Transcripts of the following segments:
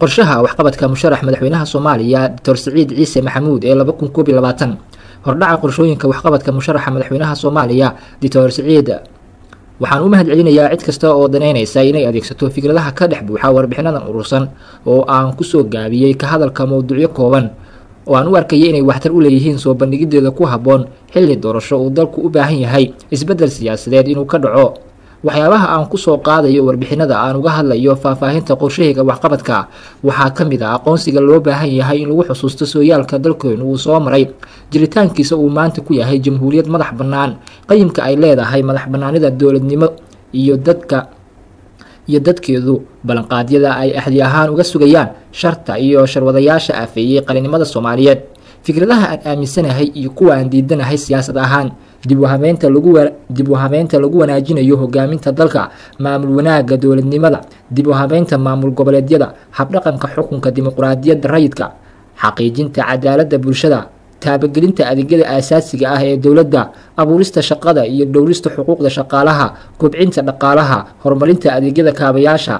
qorshaha waxqabadka musharax madaxweynaha soomaaliya doctor siciid ciise maxamuud ee hordhaca qorshooyinka waxqabadka musharaxa madaxweynaha soomaaliya doctor siciid. Waxaan u mahad celinayaa cid kasta oo danaynaysa inay adeegsato fikradaha ka dhex buuxa warbixinadan urursan oo aan ku soo gaabiyey ka hadalka mowduucyo kooban. Oo aan u arkayay inay waxtar u leeyihiin soo bandhigideeda ku habboon xilli doorasho uu dalku u baahan yahay isbeddel siyaasadeed inuu ka dhaco waxyaabaha aan ku soo qaadayo warbixinada aan uga hadlayo faahfaahinta qorshahayga waxqabadka waxaa ka mid ah aqoonsiga loo baahan yahay in lagu xusuusto sooyaalka dalkeenu uu soo maray jiritaankiisa uu maanta ku yahay jamhuuriyad madax bannaan qayimka ay leedahay madax bannaanida dowladnimo iyo dadka iyo dadkeedu ballanqaadyada ay axdi ahaan uga sugayaan sharta iyo sharwadayaasha afeeyey qalinimada soomaaliyeed. Fikradaha aan aaminsanahay iyo kuwa aan diidanahay siyaasad ahaan dib u habeynta lagu wanaajinayo hogaaminta dalka maamul wanaagga dowladnimada dib u habeynta maamul goboleedyada habdhaqanka xukunka dimuqraadiyadda rayidka xaqiijinta cadaaladda bulshada taabagelinta adeegyada aasaasiga ah ee dowladda abuurista shaqada iyo dhowrista xuquuqda shaqaalaha kobcinta dhaqaalaha horumarinta adeegyada kaabayaasha.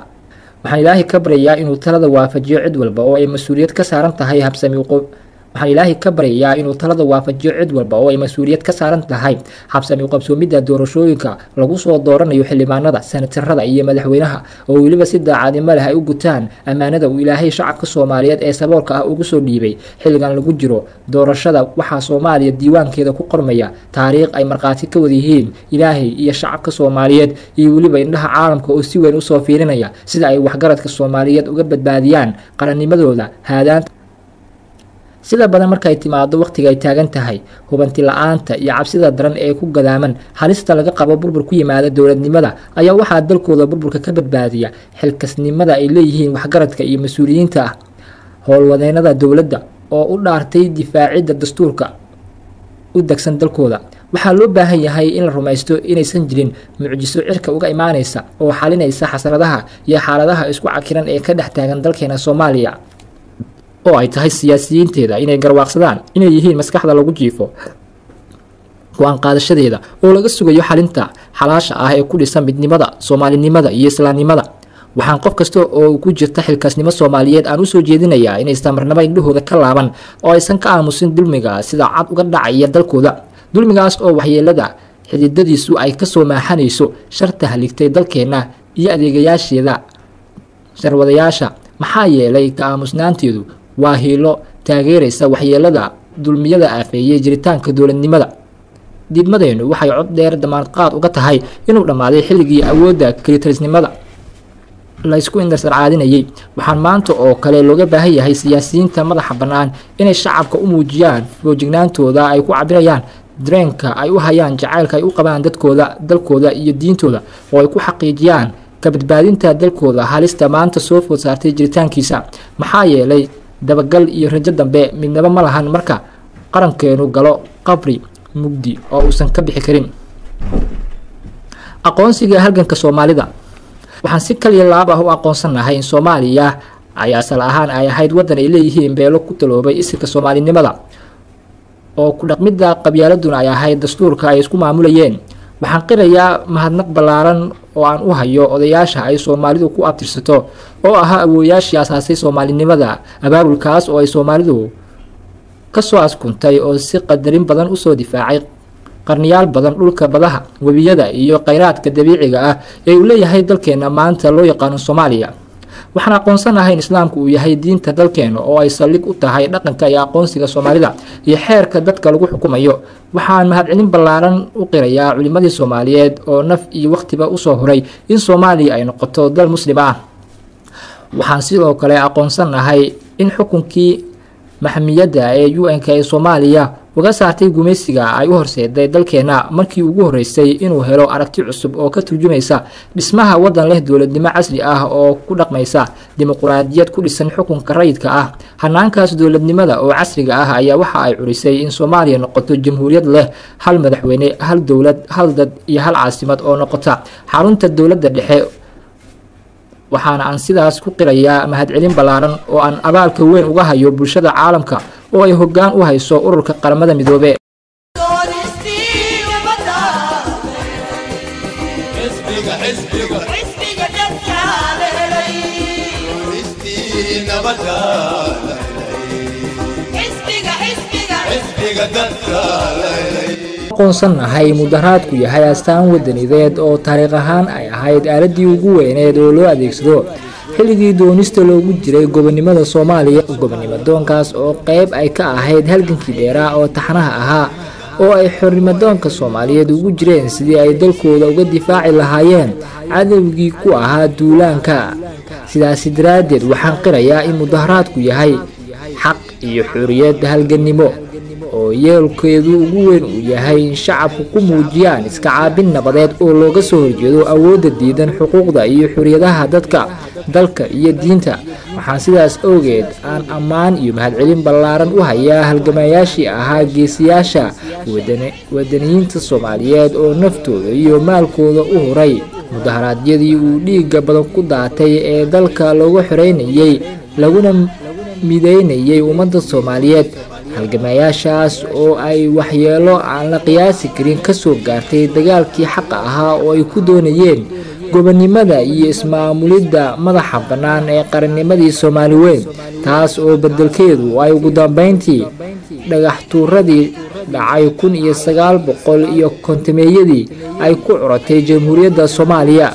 Waxaan ilaahay ka baryayaa inuu talada waafajiyo cid walba oo ay mas'uuliyad ka saaran tahay habsami waxaan ilaahay ka baryayaa inuu talada waafajiyo cid walba oo ay mas'uuliyad ka saaran tahay. Habsami qabsoomidda doorashooyinka lagu soo dooranayo xildhibaanada sanatarada iyo madaxweynaha oo weliba si daacadnimo leh ay u gutaan ammaanada uu ilaahay shacabka soomaaliyeed ee saboolka ah ugu soo dhiibay. Xilligan lagu jiro doorashada waxaa soomaaliya diiwaankeeda ku qormaya. Taariikh ay markhaati ka wada yihiin ilaahay iyo shacabka soomaaliyeed iyo weliba indhaha caalamka oo si weyn u soo fiirinaya sida ay waxgaradka soomaaliyeed uga badbaadiyaan qarannimadooda haadaanta sida badan markay timaado wakhtiga ay taagan tahay hubanti la'aanta iyo cabsida daran ee ku gadaaman halista laga qabo burbur ku yimaada dowladnimada ayaa waxaa dalkooda burburka ka badbaadiya xilkasnimada ay leeyihiin waxgaradka iyo mas'uuliyiinta ah howlwadeennada dowladda oo u dhaartay difaacidda dastuurka u degsan dalkooda. Waxaa loo baahan yahay in la rumaysto inaysan jirin mucjiso cirka uga imaanaysa oo xalinaysa xasradaha iyo xaaladaha isku cakiran ee ka dhex taagan dalkeena soomaaliya oo ay tahay siyaasiyiinteeda inay garwaaqsadaan inay yihiin maskaxda lagu jiifo go'aan qaadashadeeda oo laga sugayo xalinta xalaasha ah ee ku dhisan midnimada soomaalinimada iyo islaamnimada. Waxaan qof kasta oo ku jirta xilkaasnimo soomaaliyeed aan u soo jeedinayaa inay istamarnimo indhahooda ka laaban oo aysan ka aamusin dulmiga sida cad uga dhacaya dalkooda. Dulmigaas oo waxyeelada xididadiisu ay ka soo maaxanayso sharta haligtay dalkeenna iyo adeegayaasheeda sharwadayaasha. Maxaa yeelay ka aamusnaanteedu waa hiilo taageeraysa waxyeelada dulmiyada aafeeyey jiritaanka dowladnimada. Diidmadeennu waxay cod dheer damaanqaad uga tahay inuu dhammaaday xilligii awoodda kelitarisnimada laysku indarsarcaadinayay waxaan maanta oo kale looga baahan yahay siyaasiyiinta madaxa bannaan inay shacabka u muujiyaan foojignaantooda ay ku cabirayaan dareenka ay u hayaan jacaylka ay u qabaan dadkooda dalkooda iyo diintooda oo ay ku xaqiijiyaan ka badbaadinta dalkooda halista maanta soo food saartay jiritaankiisa. Maxaa yeelay dabagal iyo rajo dambe midnaba ma lahan marka qarankeenu galo qabri mugdi oo uusan ka bixi karin. Aqoonsiga halganka soomaalida. Waxaan si kaliya laab ah u aqoonsanahay in soomaaliya ay asal ahaan ay ahayd waddan ay leeyihiin beelo ku taloobay isirka soomaalinimada. Oo ku dhaqmidda qabyaaladuna ay ahayd dastuurka ay isku maamulayeen. Waxaan qirayaa mahadnaq ballaaran oo aan u hayo odayaasha ay soomaalidu ku abtirsato oo ahaa awooyaashii asaasay soomaalinimada. Abaabulkaas oo ay soomaalidu ka soo askuntay oo si qadarin badan u soo difaacay qarniyaal badan dhulka badaha webiyada iyo kheyraadka dabiiciga ah ee uu leeyahay dalkeena maanta loo yaqaano soomaaliya waxaan aqoonsanahay in islaamku uu yahay diinta dalkeena oo ay saldhig u tahay dhaqanka iyo aqoonsiga soomaalida iyo xeerka dadka lagu xukumayo. Waxaan mahadcelin ballaaran u qirayaa culimadii soomaaliyeed oo naf iyo wakhtiba u soo horay in soomaaliya ay noqoto dal muslim ah. Waxaan sidoo kale aqoonsanahay in xukunkii maxmiyadda ee u n-k ee soomaaliya uga saartay gumaysiga ay u horseeday dalkeena markii ugu horeysay inuu helo aragti cusub oo ka turjumaysa dhismaha waddan leh dowladnimo casri ah oo ku dhaqmaysa dimuquraadiyad ku dhisan xukunka rayidka ah. Hanaankaas dowladnimada oo casriga ah ayaa waxa ay curisay in soomaaliya noqoto jamhuuriyad leh hal madaxweyne hal dowlad hal dad iyo hal caasimad oo noqota. Xarunta dowladda dhexe waxaana aan sidaas ku qirayaa mahadcelin ballaaran oo aan abaalka weyn uga hayo bulshada caalamka oo ay hoggaan u hayso ururka qaramada midoobe. Helay aqoonsannahay mudaharaadku yahay astaan wadanideed oo taariikh ahaan ay ahayd aaladii ugu weyneed oo loo adeegsado xilligii doonista loogu jiray gobonimada soomaaliya gobonimo doonkaas oo qeyb ay ka ahayd halgankii dheeraa oo taxnaha ahaa oo ay xornimadoonka soomaaliyeed ugu jireen sidii ay dalkooda uga difaaci lahaayeen cadowgii ku ahaa duulaanka. Sidaasi daraaddeed waxaan qirayaa in mudaharaadku yahay xaq iyo xorriyad halgannimo oo yeelkeedu ugu weyn uu yahay in shacabku ku muujiyaan iska caabin nabadeed oo looga soo horjeedo awoodda diidan xuquuqda iyo xorriyadaha dadka dalka iyo diinta. Waxaan sidaas awgeed aan ammaan iyo mahadcelin ballaaran u hayaa halgamayaashii ahaa geesiyaasha wadaniyiinta soomaaliyeed oo naftooda iyo maalkooda u huray mudaharaadyadii uu dhiigga badan ku daatay ee dalka looga xoreynayey laguna mideynayay ummadda soomaaliyeed halgamayaashaas oo ay waxyeelo aan la qiyaasi karin ka soo gaartay dagaalkii xaqa ahaa oo ay ku doonayeen gobonnimada iyo ismaamulidda madaxa bannaan ee qarannimadii soomaali weyn taas oo beddelkeedu ay ugu dambayntii dhagax tuuradii dhacay kun iyo sagaal boqol iyo kontameeyadii ay ku curatay jamhuuriyadda soomaaliya.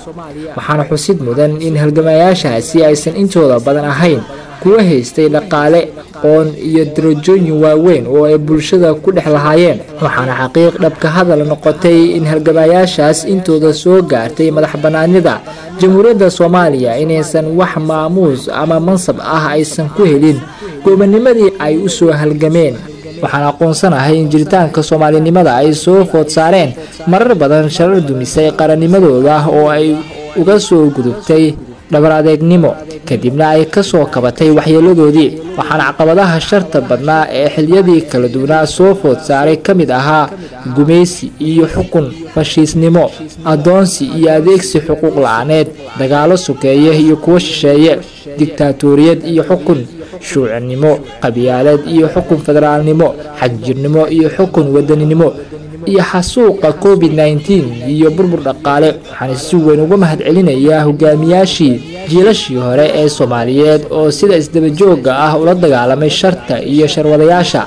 Waxaana xusid mudan in halgamayaashaasi aysan intooda badan ahayn kuwa haystay dhaqaale qoon iyo darajooyin waaweyn oo ay bulshada ku dhex lahaayeen. Waxaana xaqiiq dhabka hadal noqotay in halgamayaashaas intooda soo gaartay madax bannaanida jamhuuriyadda soomaaliya inaysan wax maamuus ama mansab ah aysan ku helin. Goobanimadii ay u soo halgameen. Waxaan aqoonsanahay in jiritaanka soomaalinimada ay soo food saareen. Marar badan sharar dumisay qarannimadooda oo ay uga soo gudubtay dhabar adeegnimo kadibna ay ka soo kabatay waxyeeladoodii waxaana caqabadaha sharta badnaa ee xiliyadii kala duwanaa soo food saaray ka mid ahaa gumaysi iyo xukun fashiisnimo addoonsi iyo adeegsi xuquuq la'aaneed dagaalo sokeeye iyo kuwo shisheeye digtaatoriyad iyo xukun shuucinimo qabyaaleed iyo xukun federaalnimo xagjirnimo iyo xukun wadaninimo iyo xasuuqa covid nneteen iyo burbur dhaqaale. Waxaana si weyn uga mahad celinayaa hogaamiyaashii jiilashii hore ee soomaaliyeed oo sida isdabajooga ah ula dagaalamay sharta iyo sharwadayaasha.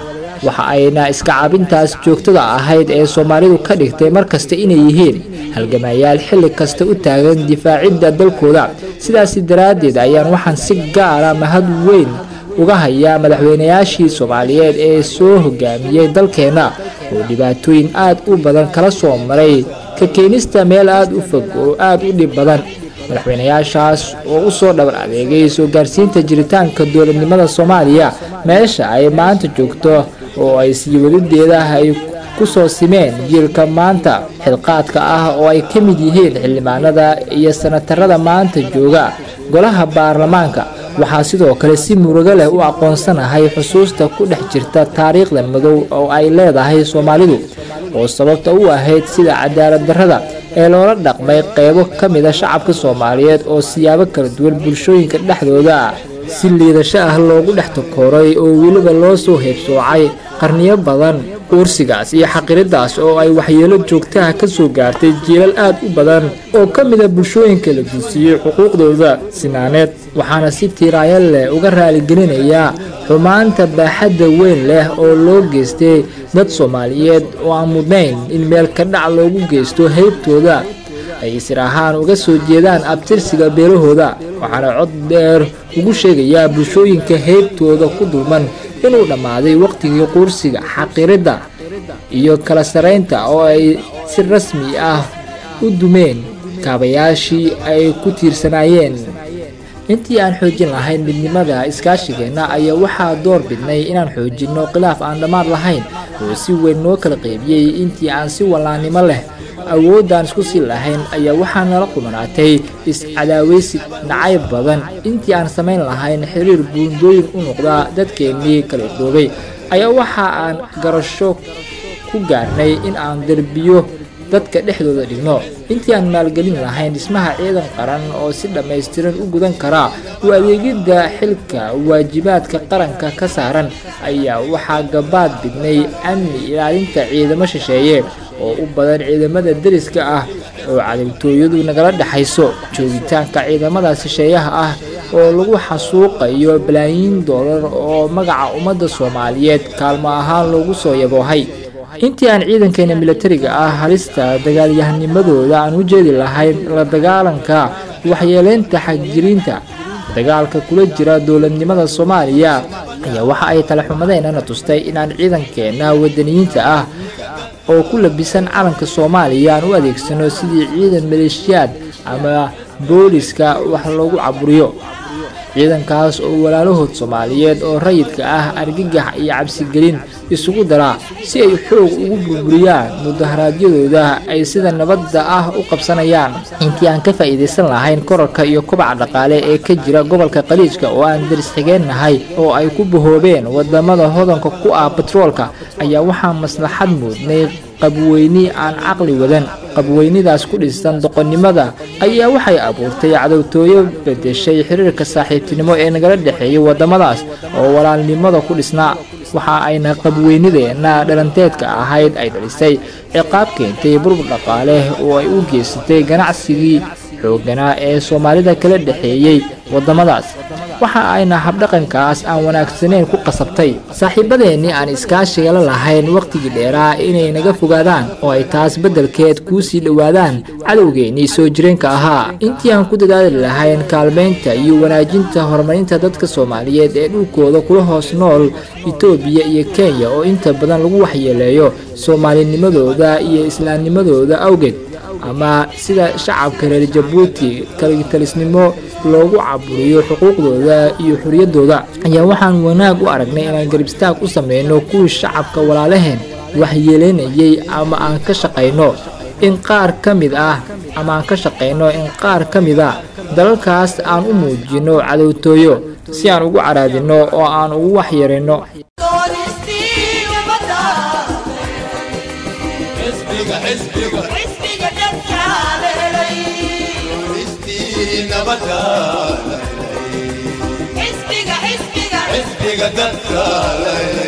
Waxa ayna iska caabintaas joogtada ahayd ee soomaalidu ka dhigtay mar kasta inay yihiin halgamayaal xilli kasta u taagan difaacidda dalkooda. Sidaasi daraaddeed ayaan waxaan si gaara mahad weyn uga hayaa madaxweynayaashii soomaaliyeed ee soo hogaamiyey dalkeenna oo dhibaatooyin aad u badan kala soo maray. Ka keenista meel aad u fog oo aad u dhib badan madaxweynayaashaas oo u soo dhabar adeegay soo gaarsiinta jiritaanka dowladnimada soomaaliya meesha ay maanta joogto oo ay sii wadadeeda ay ku soo simeen jiilka maanta. Xilqaadka ah oo ay ka mid yihiin xildhibaanada iyo sanatarada maanta jooga golaha baarlamaanka waxaa sidoo kale si murugo leh u aqoonsanahay xusuusta ku dhex jirta taariikhda madow oo ay leedahay soomaalidu oo sababta u ahayd sida cadaalad darrada ee loola dhaqmay qeybo ka mida shacabka soomaaliyeed oo siyaabo kala duwan bulshooyinka dhexdooda si liidasho ah loogu dhex takooray oo weliba loo soo heebsoocay qarniyo badan uursigaas iyo xaqiridaas oo ay waxyeelo joogtaha ka soo gaartay jiilal aad u badan oo ka mida bulshooyinka la duusiiyey xuquuqdooda sinaaneed. Waxaana si tiiraayo leh uga raaligelinayaa xumaanta baaxadda weyn leh oo loo geystay dad soomaaliyeed oo aan mudnayn in meel ka dhac loogu geysto heybtooda ay isir ahaan uga soo jeedaan abtirsiga beelahooda. Waxaana cod dheer ugu sheegayaa bulshooyinka heybtooda ku dulman inuu dhammaaday wakhtigii quursiga xaqiridda iyo kala saraynta oo ay si rasmi ah u dumeen kaabayaashii ay ku tiirsanaayeen. Intii aan xoojin lahayn midnimada iskaashigeenna ayaa waxaa door bidnay inaan xoojinno khilaaf aan dhammaad lahayn oo si weyn noo kala qeybiyey intii aan si wallaannimo leh awooddaan isku sii lahayn ayaa waxaa nala qumanaatay is-cadaaweysi nacayb badan. Intii aan samayn lahayn xiriir buundooyin u noqda dadkeennii kala dhoobay ayaa waxa aan garasho ku gaarnay in aan derbiyo dadka dhexdooda dhigno. Intii aan maalgelin lahayn dhismaha ciidan qaran oo si dhammaystiran u gudan kara u adeegidda xilka waajibaadka qaranka ka saaran ayaa waxaa gabaad bidnay amni ilaalinta ciidamo shisheeye oo u badan ciidamada deriska ah oo cadowtooyadu nagala dhexayso joogitaanka ciidamada shisheeyaha ah oo lagu xasuuqayo balaayiin doolar oo magaca ummadda soomaaliyeed kaalmo ahaan loogu soo yaboohay intii aan ciidankeena milatariga ah halista dagaalyahanimadooda aan u jeedi lahayn la dagaalanka waxyeeleynta xagjiriinta dagaalka kula jira dowladnimada soomaaliya ayaa waxa ay talaxumadeynana tustay inaan ciidankeena wadaniyiinta ah oo ku labisan calanka soomaaliya aan u adeegsano sidii ciidan maleeshiyaad ama booliska wax loogu caburiyo ciidankaas oo walaalahood soomaaliyeed oo rayidka ah argagax iyo cabsigelin isugu daraa si ay xoog ugu burburiyaan mudaharaadyadooda ay sida nabadda ah u qabsanayaan. Intii aan ka faa'iidaysan lahayn korarka iyo kobaca dhaqaale ee ka jira gobolka qaliijka oo aan daris xigeennahay oo ay ku bahoobeen waddamada hodanka ku ah batroolka ayaa waxaa maslaxad muudnay qabweyni aan caqli wadan. Qabweynidaas ku dhisan doqonnimada ayaa waxay abuurtay cadowtooyo bedeshay xiriirka saaxiibtinimo ee nagala dhexeeyay waddamadaas oo walaalnimada ku dhisnaa. Waxa ayna qabweynideenna dhalanteedka ahayd ay dhalisay. Ciqaab keentay burbur dhaqaale oo ay u geysatay ganacsigii xoogganaa ee soomaalida kala dhexeeyey waddamadaas waxa ayna habdhaqankaas aan wanaagsanayn ku qasabtay. Saaxiibadeennii aan iskaashiga la lahayn wakhtigii dheeraa inay naga fogaadaan oo ay taas beddelkeed kuu sii dhowaadaan cadowgeennii soo jireenka ahaa. Intii aan ku dadaali lahayn kaalmaynta iyo wanaajinta horumarinta dadka soomaaliyeed ee dhulkooda kula hoos nool etoobiya iyo kenya oo inta badan lagu waxyeeleeyo soomaalinimadooda iyo islaamnimadooda awgeed ama sida shacabka reer jabuuti kaligitalisnimo loogu caburiyo xuquuqdooda iyo xuriyaddooda ayaa waxaan wanaag u aragnay inaan garibstaag u sameyno kuwii shacabka walaalaheen waxyeeleynayay ama aan ka shaqayno in qaar ka mid ah ama aan ka shaqayno in qaar ka mid a dalalkaas aan u muujino cadowtooyo si aan ugu caraadinno oo aan ugu waxyarinno بتالا إلي إسبقا إسبقا إسبقا دتالا